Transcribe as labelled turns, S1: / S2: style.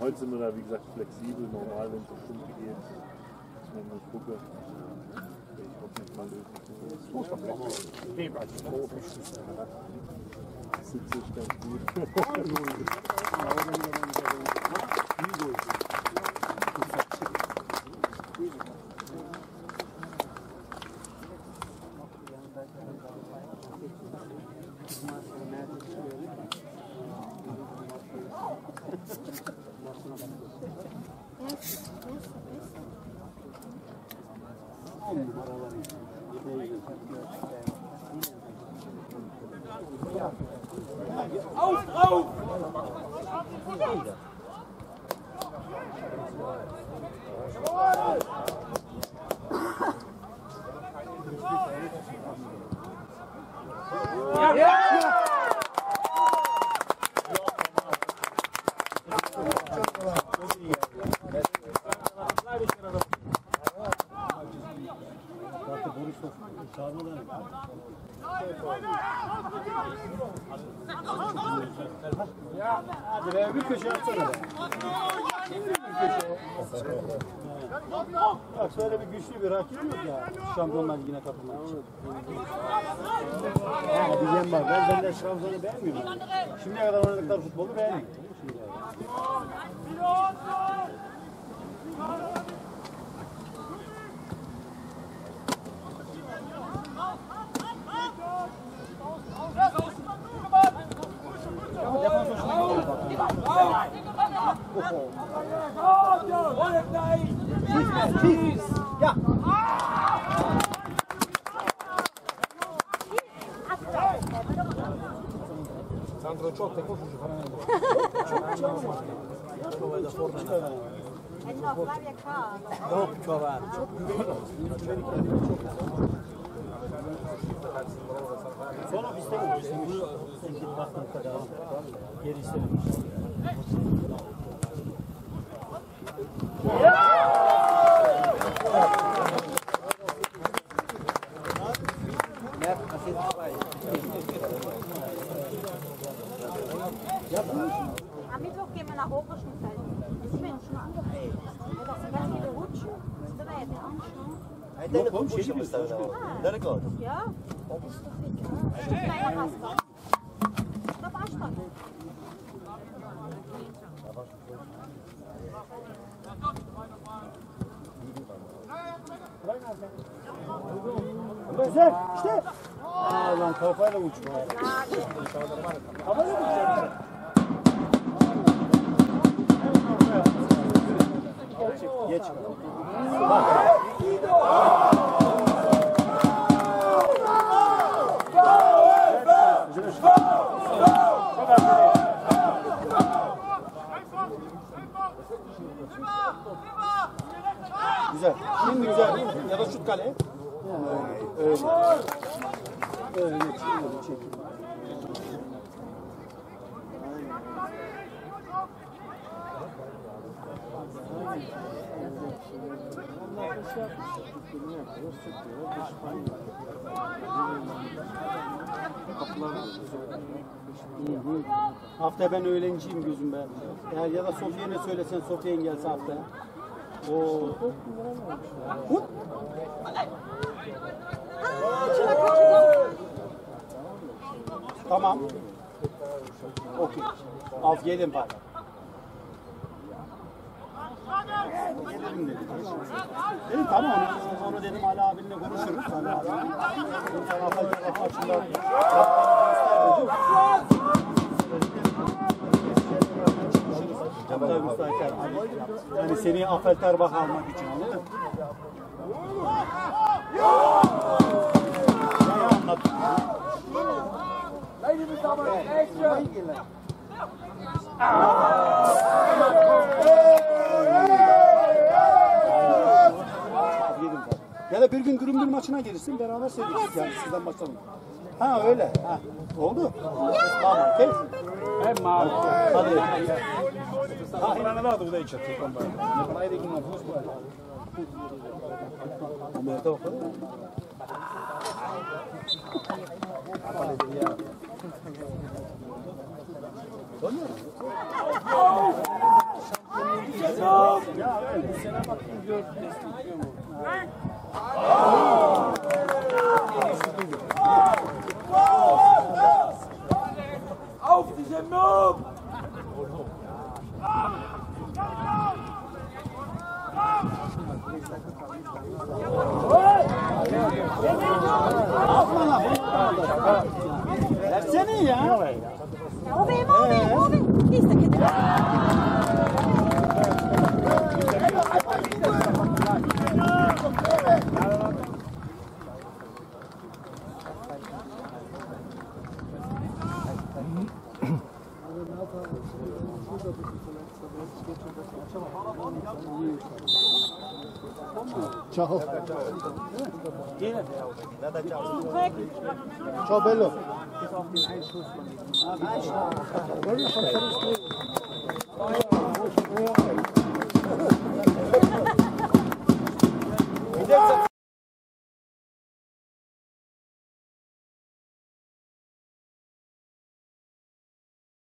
S1: heute sind wir da, wie gesagt, flexibel. Normal, wenn es um Punkte geht, muss man mal gucken. Ich hoffe nicht mal lösen. Sitze ich ganz gut. Oh, auf!
S2: Hadi be bir köşe atsana be. Bir köşe. Bak şöyle bir güçlü bir rakip yok ya. Şampiyonlar Ligi'ne katılmak için. Yani bir yem var. Ben benden Trabzon'u beğenmiyorum. Şimdiye kadar oynadıkları futbolu beğenmiyorum. Defans Ya.
S3: E no, Flavia Carlo.
S2: Sonra bizde mi? Bizde Sen git baktın kadar. Geri istememiş.
S3: Am Mittwoch gehen wir nach Oberschenfeld. Das sind wir schon angefangen. Da sind ganz viele Rutschen. Das sind wir jetzt anschauen.
S2: Nein, deine Rutsche ist bist du da. Deine Gott.
S3: Ja. Das ist doch egal. Das ist doch Asphalt.
S2: Güzel işte. Aa lan kafayla. Havaya mı uçacaksın? Geç. Güzel. Şimdi güzel. Ya kale. Hı. Hafta ben öğlenciyim gözüm be. Eğer ya da Sofya'ya ne söylesen Sofya'ya gelse hafta. Tamam. Okey. Auf jeden Fall. Dedim. Dedim tamam onu, dedim Ali abinle konuşuruz. Ali abi. Dedim sen Afal tarafı açımdan Tabii müsaitler. Yani seni Afel bak almak için anladın mı? Neyi anlattın? Ben. Ya da bir gün Grümbül maçına gelirsin beraber seyrederiz yani sizden başlayalım. Ha öyle. Ha. Oldu. Tamam. Okey. Hadi.
S4: Hrana ah, datu gdje će ti kombajn. Ne plajdi kim na fusku.
S2: Ome je to kod?
S4: Donio? Selam aklım gördüm. Oh! Auf diese Move!
S2: Seni ya.
S3: Ove, ove, ove. Lista che te
S2: Ciao.
S3: Weg.
S2: Ciao bello.